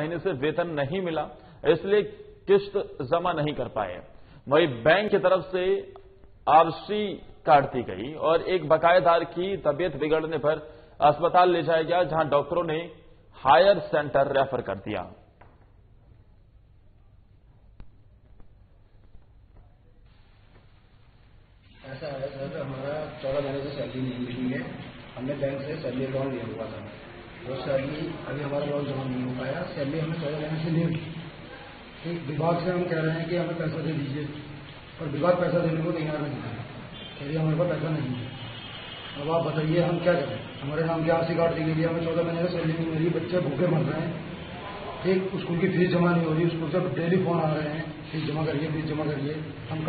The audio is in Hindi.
महीने से वेतन नहीं मिला, इसलिए किस्त जमा नहीं कर पाए। वही बैंक की तरफ़ से आरसी काट दी गई और एक बकायेदार की तबीयत बिगड़ने पर अस्पताल ले जाया गया, जहाँ डॉक्टरों ने हायर सेंटर रेफर कर दिया। ऐसा है सर हमारा चौदह महीने से सैलरी नहीं मिली है। हमने बैंक से सैलरी लोन लिया हुआ था। वो सैलरी अभी हमारा लोन जमा नहीं हो पाया। सैलरी हमें चौदह महीने से मिली ठीक विभाग से हम कह रहे हैं कि हमें पैसा दे दीजिए। और विभाग पैसा देने को तैयार नहीं है। कह हमारे पास पैसा नहीं है। अब आप बताइए, हम क्या करें? हमारे नाम की आरसी कार्ड दी गई हमें चौदह महीने से सैलरी नहीं मिली बच्चे भूखे मर रहे हैं। ठीक स्कूल की फ़ीस जमा नहीं हो रही। स्कूल से डेली फ़ोन आ रहे हैं। फ़ीस जमा करिए, फ़ीस जमा करिए। हम